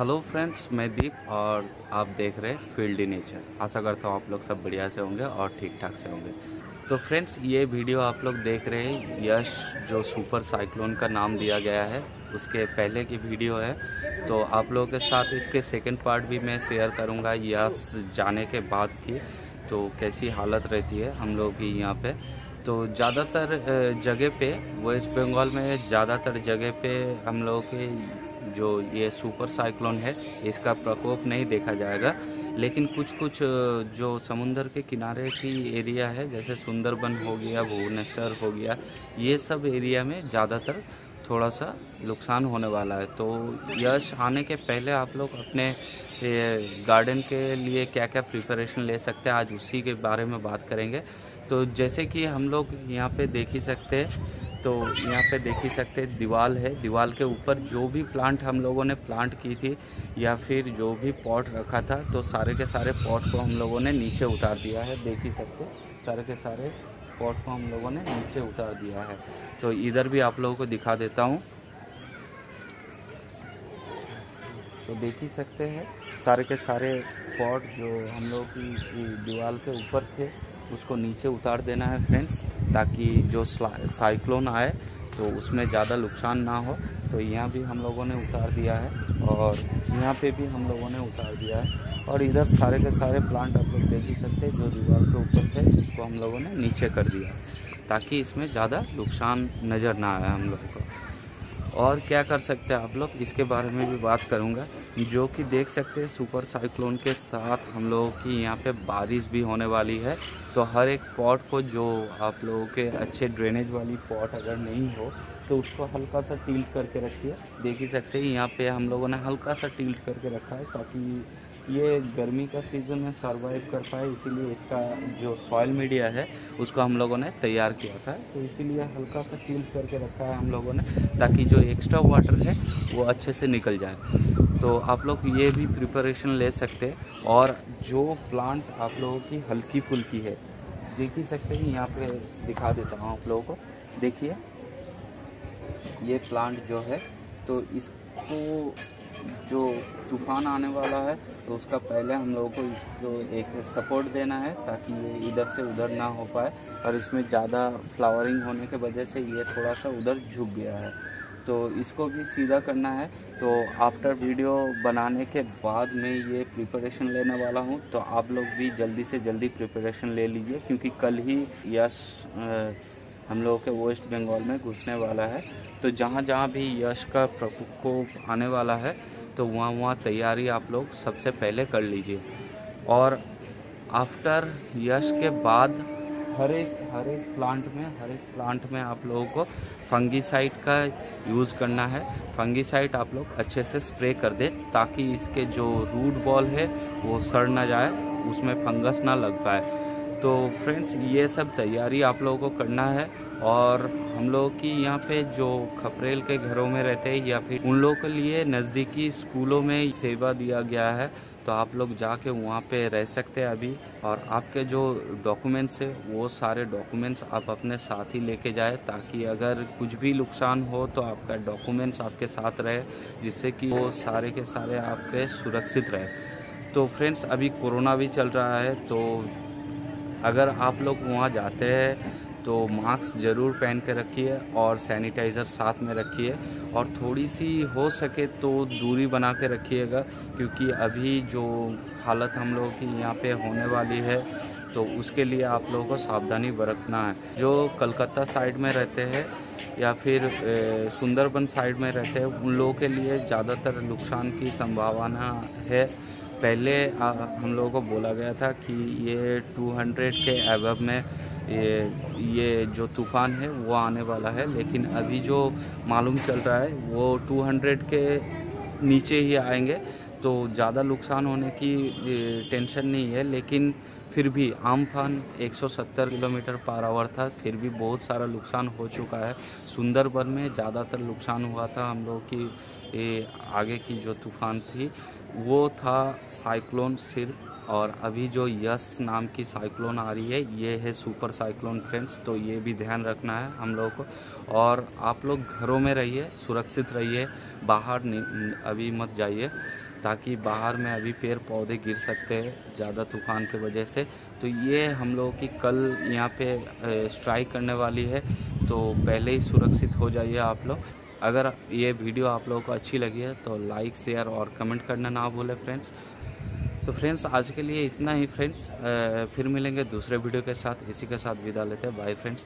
Hello friends, मैं दीप और आप देख रहे हैं फ़ील्ड नेचर। आशा करता हूँ आप लोग सब बढ़िया से होंगे और ठीक ठाक से होंगे। तो फ्रेंड्स, ये वीडियो आप लोग देख रहे हैं, यश जो सुपर साइक्लोन का नाम दिया गया है, उसके पहले की वीडियो है। तो आप लोगों के साथ इसके सेकंड पार्ट भी मैं शेयर करूँगा यश जाने के बाद की तो कैसी हालत रहती है हम लोग की यहाँ पे। तो ज़्यादातर जगह पे वेस्ट बंगाल में ज़्यादातर जगह पे हम लोगों के जो ये सुपर साइक्लोन है, इसका प्रकोप नहीं देखा जाएगा। लेकिन कुछ कुछ जो समुंदर के किनारे की एरिया है, जैसे सुंदरबन हो गया, भुवनेश्वर हो गया, ये सब एरिया में ज़्यादातर थोड़ा सा नुकसान होने वाला है। तो यश, आने के पहले आप लोग अपने गार्डन के लिए क्या क्या प्रिपरेशन ले सकते हैं? आज उसी के बारे में बात करेंगे। तो जैसे कि हम लोग यहाँ पे देख ही सकते हैं तो यहाँ पे देख ही सकते दीवार है। दीवार के ऊपर जो भी प्लांट हम लोगों ने प्लांट की थी या फिर जो भी पॉट रखा था तो सारे के सारे पॉट को हम लोगों ने नीचे उतार दिया है। देख ही सकते सारे के सारे पॉट को हम लोगों ने नीचे उतार दिया है। तो इधर भी आप लोगों को दिखा देता हूँ। तो देख ही सकते हैं, सारे के सारे पॉट जो हम लोग की दीवार के ऊपर थे उसको नीचे उतार देना है फ्रेंड्स ताकि जो साइक्लोन आए तो उसमें ज़्यादा नुकसान ना हो। तो यहाँ भी हम लोगों ने उतार दिया है और यहाँ पे भी हम लोगों ने उतार दिया है। और इधर सारे के सारे प्लांट आप लोग देख ही सकते जो दीवार के ऊपर थे, उसको हम लोगों ने नीचे कर दिया ताकि इसमें ज़्यादा नुकसान नज़र ना आए हम लोगों को। और क्या कर सकते हैं आप लोग? इसके बारे में भी बात करूँगा। जो कि देख सकते हैं, सुपर साइक्लोन के साथ हम लोगों की यहाँ पे बारिश भी होने वाली है। तो हर एक पॉट को जो आप लोगों के अच्छे ड्रेनेज वाली पॉट अगर नहीं हो तो उसको हल्का सा टिल्ट करके रखिए। देख ही सकते हैं, यहाँ पे हम लोगों ने हल्का सा टिल्ट करके रखा है ताकि ये गर्मी का सीज़न में सर्वाइव कर पाए, इसीलिए इसका जो सॉयल मीडिया है, उसको हम लोगों ने तैयार किया था। तो इसीलिए हल्का सा टिल्ट करके रखा है हम लोगों ने, ताकि जो एक्स्ट्रा वाटर है, वो अच्छे से निकल जाए। तो आप लोग ये भी प्रिपरेशन ले सकते हैं, और जो प्लांट आप लोगों की हल्की फुल्की है, देख ही सकते हैं, यहाँ पे दिखा देता हूँ आप लोगों को। देखिए, ये प्लांट जो है तो इसको जो तूफ़ान आने वाला है तो उसका पहले हम लोगों को इसको एक सपोर्ट देना है, ताकि ये इधर से उधर ना हो पाए। और इसमें ज़्यादा फ्लावरिंग होने के वजह से ये थोड़ा सा उधर झुक गया है। तो इसको भी सीधा करना है। तो आफ्टर वीडियो बनाने के बाद में ये प्रिपरेशन लेने वाला हूँ। तो आप लोग भी जल्दी से जल्दी प्रिपरेशन ले लीजिए, क्योंकि कल ही यश हम लोगों के वेस्ट बंगाल में घुसने वाला है। तो जहाँ जहाँ भी यश का प्रकोप आने वाला है तो वहाँ वहाँ तैयारी आप लोग सबसे पहले कर लीजिए। और आफ्टर यश के बाद हर एक हर एक प्लांट में, हर एक प्लांट में आप लोगों को फंगीसाइड का यूज़ करना है। फंगीसाइड आप लोग अच्छे से स्प्रे कर दे, ताकि इसके जो रूट बॉल है, वो सड़ ना जाए, उसमें फंगस ना लग पाए। तो फ्रेंड्स ये सब तैयारी आप लोगों को करना है और हम लोग की यहाँ पे जो खपरेल के घरों में रहते हैं या फिर उन लोगों के लिए नज़दीकी स्कूलों में सेवा दिया गया है तो आप लोग जाके वहाँ पे रह सकते हैं अभी। और आपके जो डॉक्यूमेंट्स है, वो सारे डॉक्यूमेंट्स आप अपने साथ ही लेके जाए, ताकि अगर कुछ भी नुकसान हो तो आपका डॉक्यूमेंट्स आपके साथ रहे, जिससे कि वो सारे के सारे आपके सुरक्षित रहे। तो फ्रेंड्स अभी कोरोना भी चल रहा है तो अगर आप लोग वहाँ जाते हैं तो मास्क ज़रूर पहन के रखिए और सैनिटाइज़र साथ में रखिए। और थोड़ी सी हो सके तो दूरी बना के रखिएगा, क्योंकि अभी जो हालत हम लोगों की यहाँ पे होने वाली है तो उसके लिए आप लोगों को सावधानी बरतना है। जो कलकत्ता साइड में रहते हैं या फिर सुंदरबन साइड में रहते हैं, उन लोगों के लिए ज़्यादातर नुकसान की संभावना है। पहले आ, हम लोगों को बोला गया था कि ये 200 के एवब में ये ये जो तूफ़ान है वो आने वाला है। लेकिन अभी जो मालूम चल रहा है वो 200 के नीचे ही आएँगे। तो ज़्यादा नुकसान होने की टेंशन नहीं है। लेकिन फिर भी आमफान 170 किलोमीटर पर आवर था फिर भी बहुत सारा नुकसान हो चुका है। सुंदरबन में ज़्यादातर नुकसान हुआ था हम लोग की आगे की जो तूफ़ान थी। वो था साइक्लोन सिर्फ़ और अभी जो यस नाम की साइक्लोन आ रही है, ये है सुपर साइक्लोन फ्रेंड्स तो ये भी ध्यान रखना है हम लोगों को। और आप लोग घरों में रहिए, सुरक्षित रहिए, बाहर अभी मत जाइए, ताकि बाहर में अभी पेड़ पौधे गिर सकते हैं ज़्यादा तूफ़ान के वजह से। तो ये हम लोगों की कल यहाँ पे स्ट्राइक करने वाली है तो पहले ही सुरक्षित हो जाइए आप लोग। अगर ये वीडियो आप लोगों को अच्छी लगी है तो लाइक शेयर और कमेंट करना ना भूलें फ्रेंड्स तो फ्रेंड्स आज के लिए इतना ही फ्रेंड्स फिर मिलेंगे दूसरे वीडियो के साथ. इसी के साथ विदा लेते हैं. Bye friends